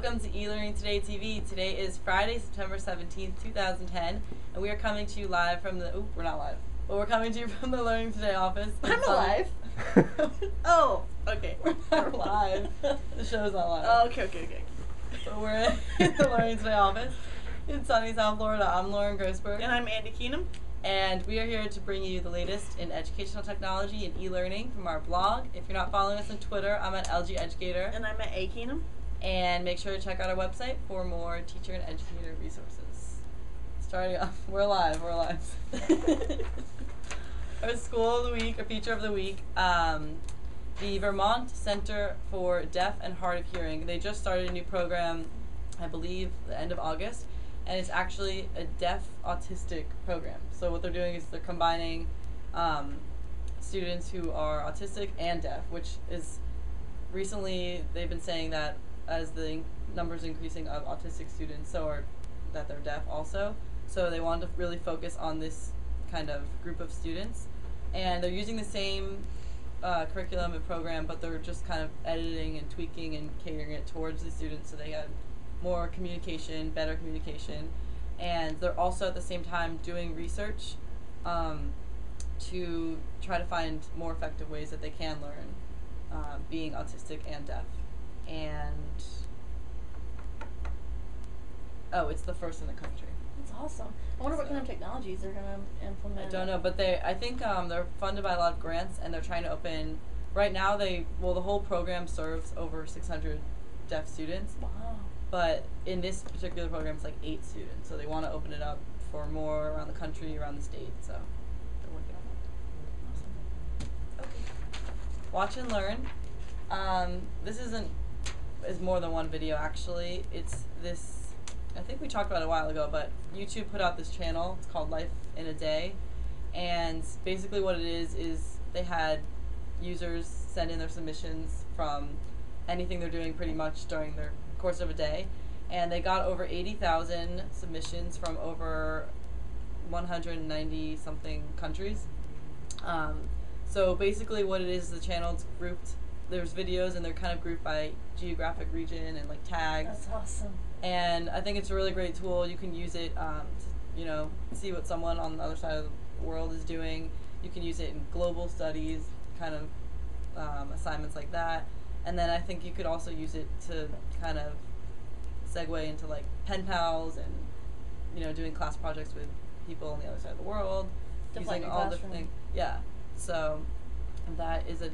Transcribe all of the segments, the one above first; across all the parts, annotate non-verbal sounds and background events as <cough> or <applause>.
Welcome to eLearning Today TV. Today is Friday, September 17th, 2010, and we are coming to you live from the. Oop, we're not live. But we're coming to you from the Learning Today office. I'm alive. <laughs> oh, okay. We're not <laughs> live. The show's not live. Oh, okay, okay, okay. So we're in <laughs> the Learning Today office in sunny South Florida. I'm Lauren Grossberg. And I'm Andy Keenum. And we are here to bring you the latest in educational technology and e-learning from our blog. If you're not following us on Twitter, I'm at LG Educator. And I'm at A Keenum. And make sure to check out our website for more teacher and educator resources. Starting off, <laughs> we're live, we're live. <laughs> our school of the week, or feature of the week, um, the Vermont Center for Deaf and Hard of Hearing. They just started a new program, I believe, the end of August, and it's actually a deaf autistic program. So what they're doing is they're combining um, students who are autistic and deaf, which is recently they've been saying that as the numbers increasing of autistic students, so are that they're deaf also. So they want to really focus on this kind of group of students, and they're using the same uh, curriculum and program, but they're just kind of editing and tweaking and catering it towards the students so they have more communication, better communication, and they're also at the same time doing research um, to try to find more effective ways that they can learn uh, being autistic and deaf. And oh, it's the first in the country. That's awesome. I wonder what kind of technologies they're going to implement. I don't know, but they I think um, they're funded by a lot of grants, and they're trying to open. Right now, they well the whole program serves over 600 deaf students, Wow. but in this particular program, it's like eight students. So they want to open it up for more around the country, around the state. So they're working on that. Okay. Watch and learn. Um, this isn't is more than one video actually. It's this. I think we talked about it a while ago, but YouTube put out this channel. It's called Life in a Day, and basically what it is is they had users send in their submissions from anything they're doing pretty much during their course of a day, and they got over eighty thousand submissions from over one hundred and ninety something countries. Um, so basically, what it is, the channel's grouped. There's videos, and they're kind of grouped by geographic region and like tags That's awesome. and I think it's a really great tool. You can use it, um, to, you know, see what someone on the other side of the world is doing. You can use it in global studies, kind of um, assignments like that. And then I think you could also use it to kind of segue into like pen pals and you know doing class projects with people on the other side of the world, using all different things. Yeah, so that is a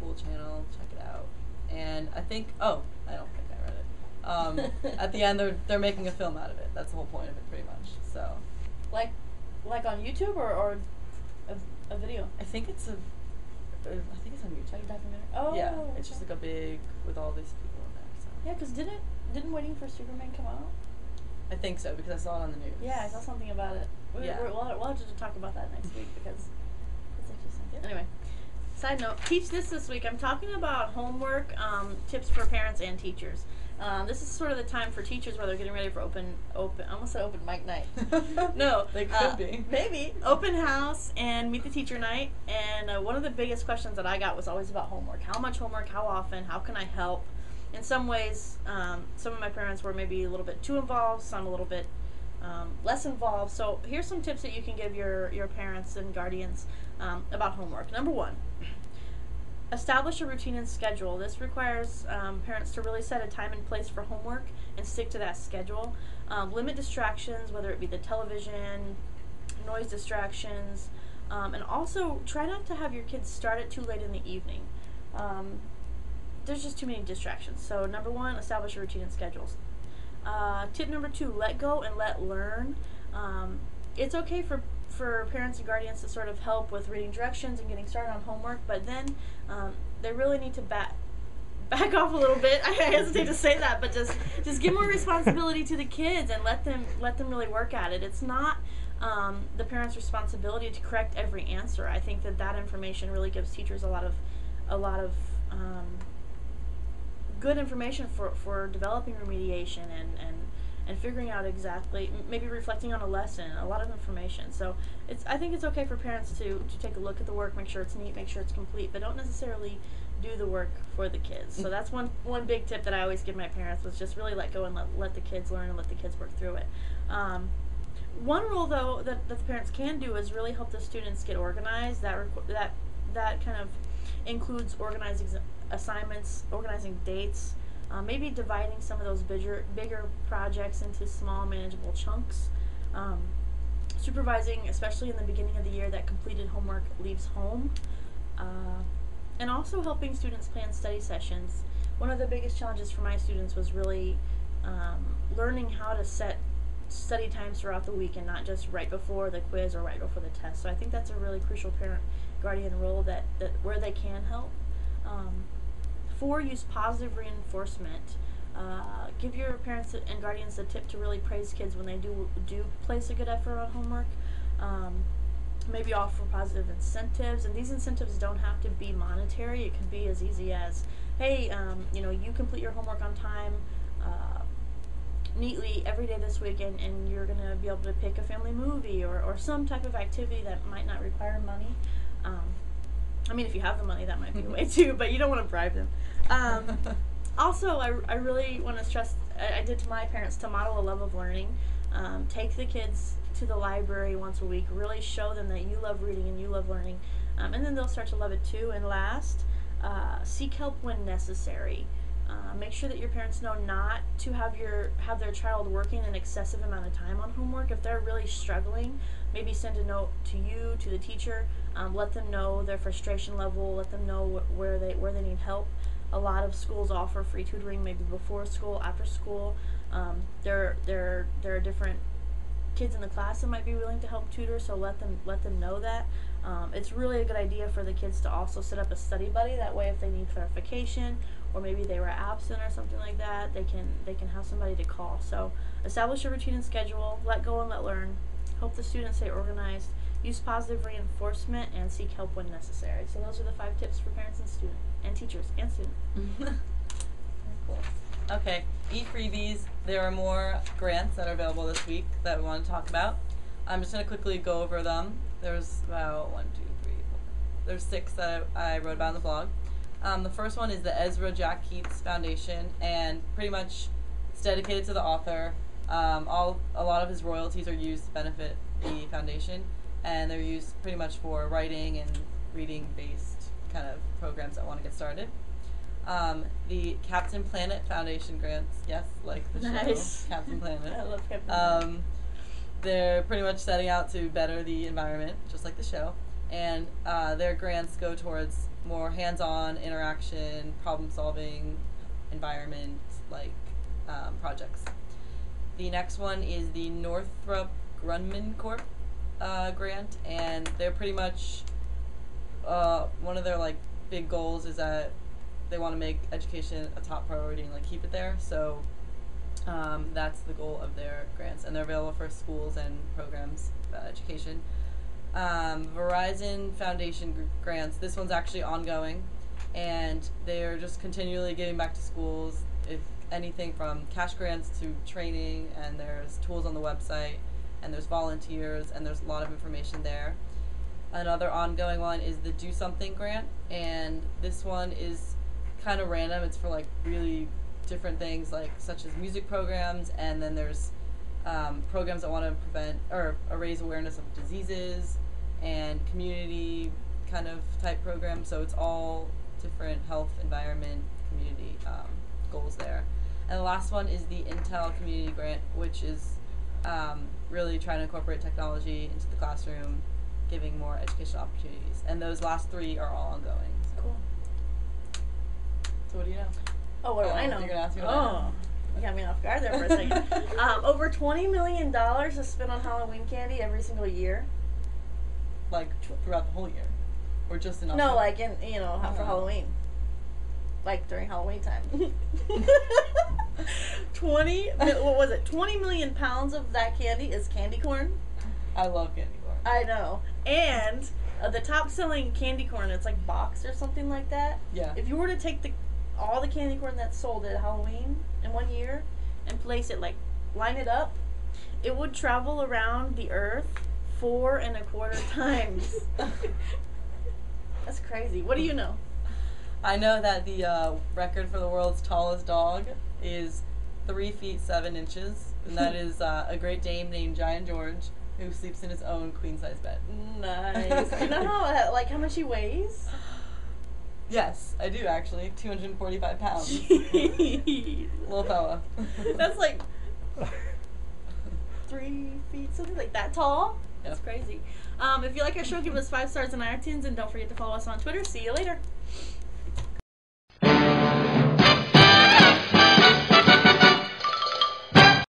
cool channel. Check it out. And I think oh I don't think I read it. Um, <laughs> at the end, they're they're making a film out of it. That's the whole point of it, pretty much. So Like, like on YouTube or, or a, a video? I think it's a, uh, think it's on YouTube. Like a documentary? Oh. yeah, it's just like a big with all these people in there. So Yeah, because didn't, didn't Waiting for Superman come out? I think so because I saw it on the news. Yeah, I saw something about it. We, Yeah. we're, we'll, we'll have to talk about that next week because it's interesting. Yeah. Anyway, side note, teach this this week. I'm talking about homework um, tips for parents and teachers. Um, this is sort of the time for teachers where they're getting ready for open, open. I almost said open mic night. <laughs> no, They could uh, be. maybe open house and meet the teacher night. And uh, one of the biggest questions that I got was always about homework. How much homework? How often? How can I help? In some ways, um, some of my parents were maybe a little bit too involved. Some a little bit um, less involved. So here's some tips that you can give your your parents and guardians um, about homework. Number one. Establish a routine and schedule. This requires um, parents to really set a time and place for homework and stick to that schedule. Um, limit distractions, whether it be the television, noise distractions, um, and also try not to have your kids start it too late in the evening. Um, there's just too many distractions. So, number one, establish a routine and schedules. Uh, tip number two, let go and let learn. Um, it's okay for for parents and guardians to sort of help with reading directions and getting started on homework, but then um, they really need to back back off a little bit. <laughs> I hesitate to say that, but just just give more responsibility to the kids and let them let them really work at it. It's not um, the parents' responsibility to correct every answer. I think that that information really gives teachers a lot of a lot of um, good information for, for developing remediation and, and and figuring out exactly maybe reflecting on a lesson, a lot of information. So it's I think it's okay for parents to to take a look at the work, make sure it's neat, make sure it's complete, but don't necessarily do the work for the kids. So Mm. that's one one big tip that I always give my parents was just really let go and let, let the kids learn and let the kids work through it. Um, one rule though that, that the parents can do is really help the students get organized. That requ- that that kind of includes organizing assignments, organizing dates, uh, maybe dividing some of those bigger bigger projects into small manageable chunks. Um, supervising, especially in the beginning of the year, that completed homework leaves home. Uh, and also helping students plan study sessions. One of the biggest challenges for my students was really um, learning how to set study times throughout the week and not just right before the quiz or right before the test. So I think that's a really crucial parent guardian role that, that where they can help. Um, four, use positive reinforcement. Uh, give your parents and guardians the tip to really praise kids when they do do place a good effort on homework. Um, maybe offer positive incentives and these incentives don't have to be monetary it can be as easy as hey um, you know you complete your homework on time uh, neatly every day this week and, and you're going to be able to pick a family movie or, or some type of activity that might not require money um, i mean if you have the money that might be a way <laughs> too but you don't want to bribe them. Um, <laughs> also I, I really want to stress I, I did to my parents to model a love of learning. Um, take the kids to the library once a week really show them that you love reading and you love learning. Um, and then they'll start to love it too. And last uh, seek help when necessary uh, make sure that your parents know not to have your have their child working an excessive amount of time on homework. If they're really struggling maybe send a note to you to the teacher. Um, let them know their frustration level. Let them know wh- where they where they need help. A lot of schools offer free tutoring maybe before school after school. Um, there there there are different kids in the class that might be willing to help tutor so let them let them know that um, it's really a good idea for the kids to also set up a study buddy that way if they need clarification or maybe they were absent or something like that they can they can have somebody to call so establish a routine and schedule let go and let learn help the students stay organized use positive reinforcement and seek help when necessary so those are the five tips for parents and students and teachers and students <laughs> Very cool. Okay, eat freebies. There are more grants that are available this week that we want to talk about. I'm just going to quickly go over them. There's about one, two, three, four. There's six that I, I wrote about in the blog. Um, the first one is the Ezra Jack Keats Foundation, and pretty much it's dedicated to the author. Um, all a lot of his royalties are used to benefit the foundation, and they're used pretty much for writing and reading-based kind of programs that want to get started. Um, the Captain Planet Foundation grants, yes, like the Nice. show Captain Planet. <laughs> I love Captain Planet. They're pretty much setting out to better the environment, just like the show. And uh, their grants go towards more hands-on interaction, problem-solving, environment like um, projects. The next one is the Northrop Grumman Corp uh, grant, and they're pretty much uh, one of their like big goals is that they want to make education a top priority and like keep it there. So um, that's the goal of their grants, and they're available for schools and programs about education. Um, Verizon Foundation grants. This one's actually ongoing, and they're just continually giving back to schools. If anything from cash grants to training, and there's tools on the website, and there's volunteers, and there's a lot of information there. Another ongoing one is the Do Something grant, and this one is kind of random. It's for like really different things, like such as music programs, and then there's um, programs that want to prevent or uh, raise awareness of diseases and community kind of type programs. So it's all different health, environment, community um, goals there. And the last one is the Intel Community Grant, which is um, really trying to incorporate technology into the classroom, giving more educational opportunities. And those last three are all ongoing. So, cool so what do you know? Oh, what do Oh, I know? you're gonna ask me what oh, you got me off guard there for a <laughs> second. um, over twenty million dollars is spent on Halloween candy every single year. Like throughout the whole year, or just in No, like in you know for Oh. Halloween, like during Halloween time. <laughs> <laughs> Twenty. What was it? Twenty million pounds of that candy is candy corn. I love candy corn. I know, and uh, the top selling candy corn, it's like box or something like that. yeah. If you were to take the all the candy corn that's sold at Halloween in one year and place it like line it up, it would travel around the Earth four and a quarter <laughs> times. That's crazy. What do you know? I know that the uh, record for the world's tallest dog is three feet seven inches, and that <laughs> is uh, a Great Dane named Giant George, who sleeps in his own queen size bed. Nice. You know how like how much he weighs? <laughs> Yes, I do actually. Two hundred and forty-five pounds. Jeez. Little fella. That's like <laughs> three feet, something like that tall. That's crazy. Um, if you like our show, give us five stars on iTunes and don't forget to follow us on Twitter. See you later.